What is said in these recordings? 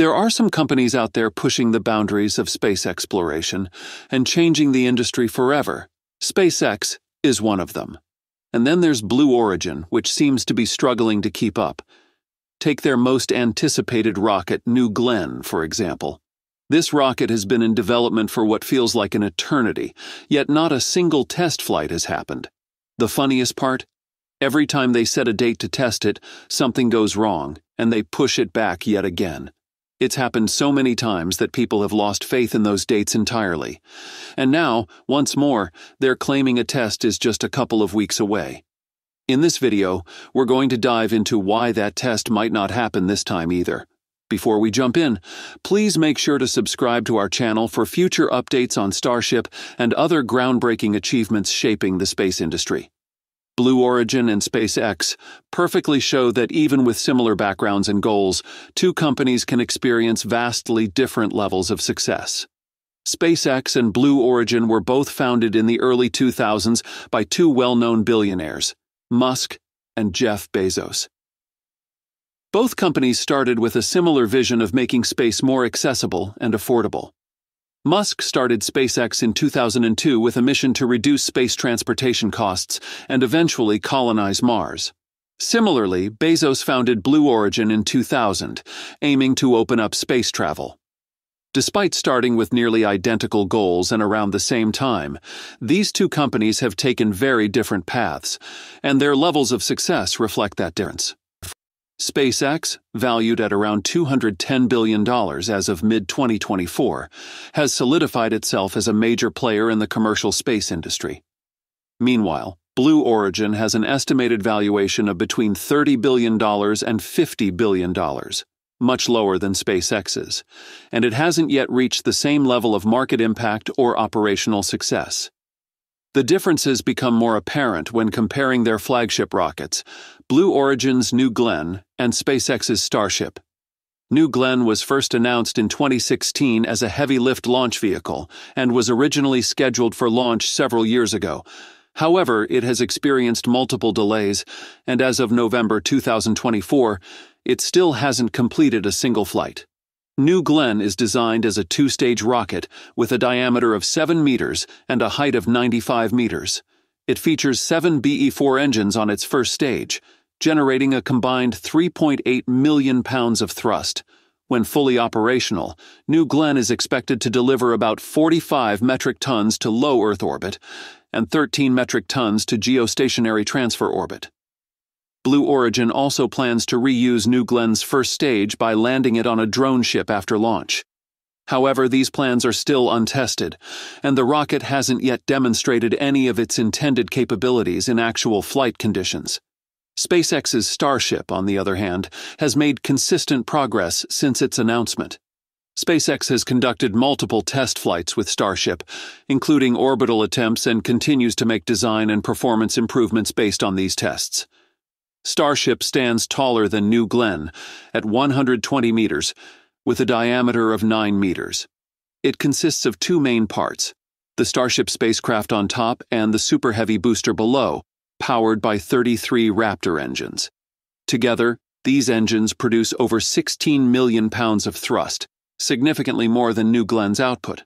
There are some companies out there pushing the boundaries of space exploration and changing the industry forever. SpaceX is one of them. And then there's Blue Origin, which seems to be struggling to keep up. Take their most anticipated rocket, New Glenn, for example. This rocket has been in development for what feels like an eternity, yet not a single test flight has happened. The funniest part? Every time they set a date to test it, something goes wrong, and they push it back yet again. It's happened so many times that people have lost faith in those dates entirely. And now, once more, they're claiming a test is just a couple of weeks away. In this video, we're going to dive into why that test might not happen this time either. Before we jump in, please make sure to subscribe to our channel for future updates on Starship and other groundbreaking achievements shaping the space industry. Blue Origin and SpaceX perfectly show that even with similar backgrounds and goals, two companies can experience vastly different levels of success. SpaceX and Blue Origin were both founded in the early 2000s by two well known billionaires, Musk and Jeff Bezos. Both companies started with a similar vision of making space more accessible and affordable. Musk started SpaceX in 2002 with a mission to reduce space transportation costs and eventually colonize Mars. Similarly, Bezos founded Blue Origin in 2000, aiming to open up space travel. Despite starting with nearly identical goals and around the same time, these two companies have taken very different paths, and their levels of success reflect that difference. SpaceX, valued at around $210 billion as of mid 2024, has solidified itself as a major player in the commercial space industry. Meanwhile, Blue Origin has an estimated valuation of between $30 billion and $50 billion, much lower than SpaceX's, and it hasn't yet reached the same level of market impact or operational success. The differences become more apparent when comparing their flagship rockets, Blue Origin's New Glenn and SpaceX's Starship. New Glenn was first announced in 2016 as a heavy lift launch vehicle and was originally scheduled for launch several years ago. However, it has experienced multiple delays, and as of November 2024, it still hasn't completed a single flight. New Glenn is designed as a two stage rocket with a diameter of 7 meters and a height of 95 meters. It features seven BE 4 engines on its first stage, generating a combined 3.8 million pounds of thrust. When fully operational, New Glenn is expected to deliver about 45 metric tons to low Earth orbit and 13 metric tons to geostationary transfer orbit. Blue Origin also plans to reuse New Glenn's first stage by landing it on a drone ship after launch. However, these plans are still untested, and the rocket hasn't yet demonstrated any of its intended capabilities in actual flight conditions. SpaceX's Starship, on the other hand, has made consistent progress since its announcement. SpaceX has conducted multiple test flights with Starship, including orbital attempts, and continues to make design and performance improvements based on these tests. Starship stands taller than New Glenn, at 120 meters, with a diameter of 9 meters. It consists of two main parts the Starship spacecraft on top and the Super Heavy booster below, powered by 33 Raptor engines. Together, these engines produce over 16 million pounds of thrust, significantly more than New Glenn's output.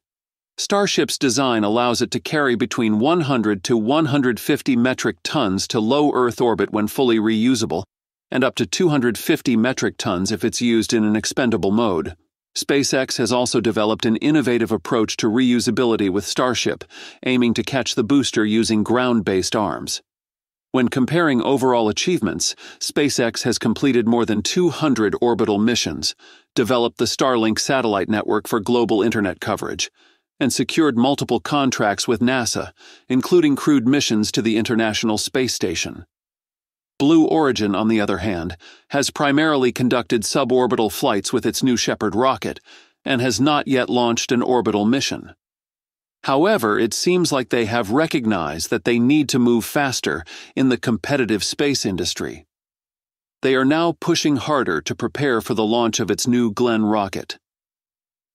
Starship's design allows it to carry between 100 to 150 metric tons to low Earth orbit when fully reusable, and up to 250 metric tons if it's used in an expendable mode. SpaceX has also developed an innovative approach to reusability with Starship, aiming to catch the booster using ground based arms. When comparing overall achievements, SpaceX has completed more than 200 orbital missions, developed the Starlink satellite network for global internet coverage, and secured multiple contracts with NASA, including crewed missions to the International Space Station. Blue Origin, on the other hand, has primarily conducted suborbital flights with its New Shepard rocket and has not yet launched an orbital mission. However, it seems like they have recognized that they need to move faster in the competitive space industry. They are now pushing harder to prepare for the launch of its New Glenn rocket.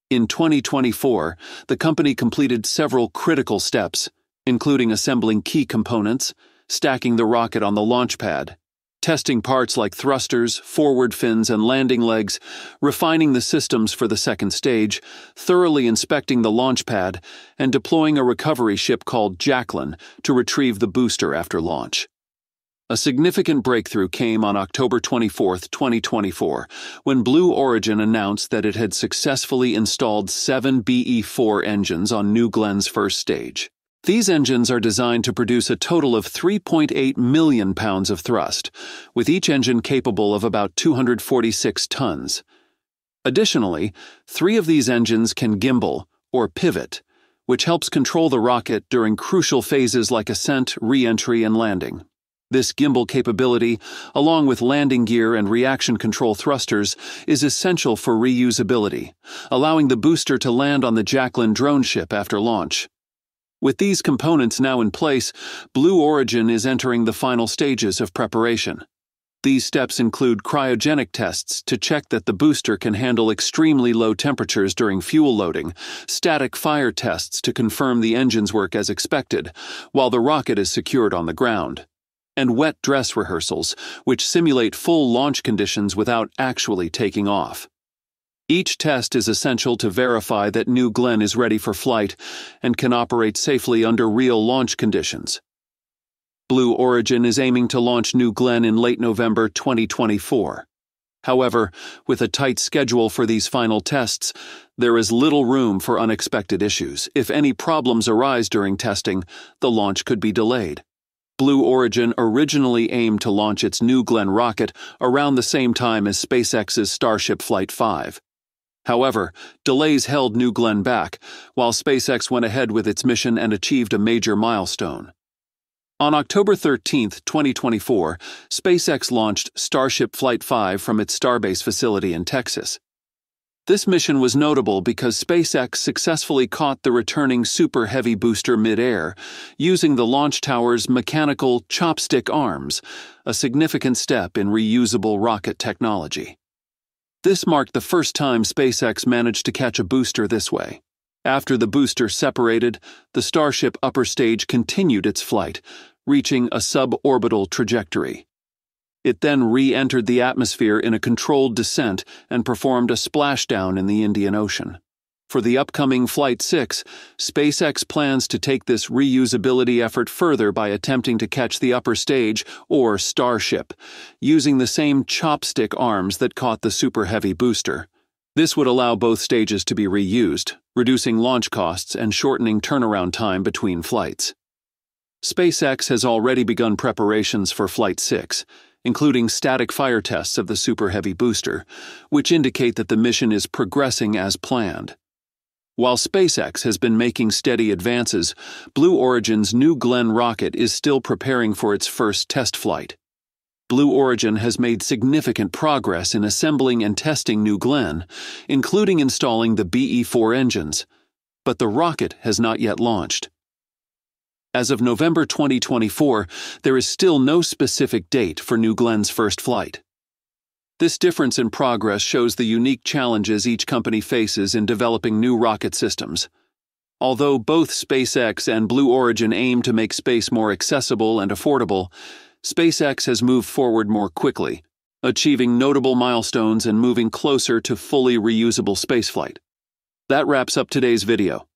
In 2024, the company completed several critical steps, including assembling key components, stacking the rocket on the launch pad, testing parts like thrusters, forward fins, and landing legs, refining the systems for the second stage, thoroughly inspecting the launch pad, and deploying a recovery ship called Jacklyn to retrieve the booster after launch. A significant breakthrough came on October 24, 2024, when Blue Origin announced that it had successfully installed seven BE 4 engines on New Glenn's first stage. These engines are designed to produce a total of 3.8 million pounds of thrust, with each engine capable of about 246 tons. Additionally, three of these engines can gimbal, or pivot, which helps control the rocket during crucial phases like ascent, re entry, and landing. This gimbal capability, along with landing gear and reaction control thrusters, is essential for reusability, allowing the booster to land on the Jacklyn drone ship after launch. With these components now in place, Blue Origin is entering the final stages of preparation. These steps include cryogenic tests to check that the booster can handle extremely low temperatures during fuel loading, static fire tests to confirm the engines work as expected, while the rocket is secured on the ground and wet dress rehearsals, which simulate full launch conditions without actually taking off. Each test is essential to verify that New Glenn is ready for flight and can operate safely under real launch conditions. Blue Origin is aiming to launch New Glenn in late November 2024. However, with a tight schedule for these final tests, there is little room for unexpected issues. If any problems arise during testing, the launch could be delayed. Blue Origin originally aimed to launch its New Glenn rocket around the same time as SpaceX's Starship Flight 5. However, delays held New Glenn back, while SpaceX went ahead with its mission and achieved a major milestone. On October 13, 2024, SpaceX launched Starship Flight 5 from its Starbase facility in Texas. This mission was notable because SpaceX successfully caught the returning Super Heavy booster midair, using the launch tower's mechanical chopstick arms, a significant step in reusable rocket technology. This marked the first time SpaceX managed to catch a booster this way. After the booster separated, the Starship upper stage continued its flight, reaching a suborbital trajectory. It then re entered the atmosphere in a controlled descent and performed a splashdown in the Indian Ocean. For the upcoming Flight 6, SpaceX plans to take this reusability effort further by attempting to catch the upper stage, or Starship, using the same chopstick arms that caught the Super Heavy booster. This would allow both stages to be reused, reducing launch costs and shortening turnaround time between flights. SpaceX has already begun preparations for Flight 6 including static fire tests of the Super Heavy booster, which indicate that the mission is progressing as planned. While SpaceX has been making steady advances, Blue Origin's New Glenn rocket is still preparing for its first test flight. Blue Origin has made significant progress in assembling and testing New Glenn, including installing the BE 4 engines, but the rocket has not yet launched. As of November 2024, there is still no specific date for New Glenn's first flight. This difference in progress shows the unique challenges each company faces in developing new rocket systems. Although both SpaceX and Blue Origin aim to make space more accessible and affordable, SpaceX has moved forward more quickly, achieving notable milestones and moving closer to fully reusable spaceflight. That wraps up today's video.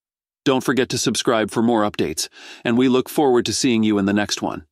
Don't forget to subscribe for more updates, and we look forward to seeing you in the next one.